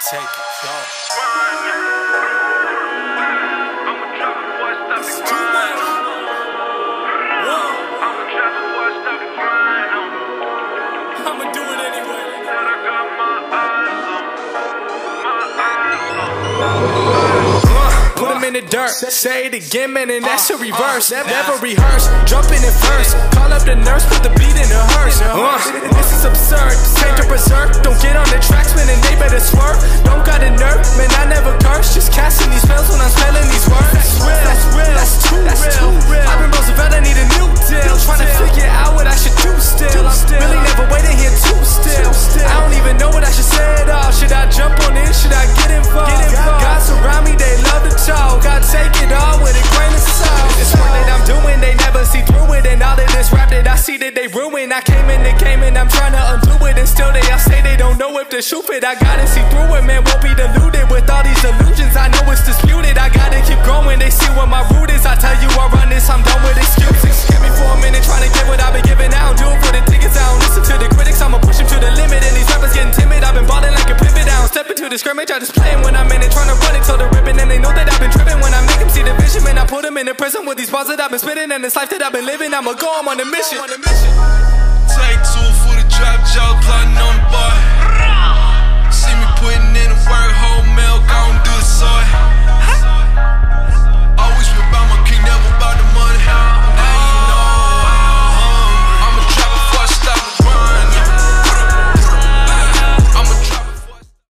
Take it, go. It's too much. Whoa. I'ma do it anyway. Uh, Put him in the dirt, say it again, man, and that's a reverse. Never rehearse, jumping in first. Call up the nurse, put the beat in the hearse. Curse. These spells when I'm spelling these words. That's real, that's real, that's too that's real. Too real. I've been Roosevelt, I need a new deal. Trying to figure out what I should do still. I'm really never waiting here too still. I don't even know what I should say at all. Should I jump on in? Should I get involved? Get involved. God surround me, they love to talk. I take it all with a grain of salt. This work that I'm doing, they never see through it. And all of this rap that I see that they ruin. I came in the game and I'm trying to undo it. And still they all say they don't know if the shoe fit. I gotta see through it, man. Won't be deluded with all these illusions. This, I'm done with excuses. Give me for a minute, trying to get what I've been giving out. don't do it for the tickets. I don't listen to the critics. I'ma push them to the limit. And these rappers getting timid. I've been balling like a pivot. I don't step into the scrimmage. I just play when I'm in it. Trying to run it till the ribbon. And they know that I've been tripping when I make them see the vision. Man, I put them in the prison with these bars that I've been spitting. And this life that I've been living. I'ma go, I'm on a mission.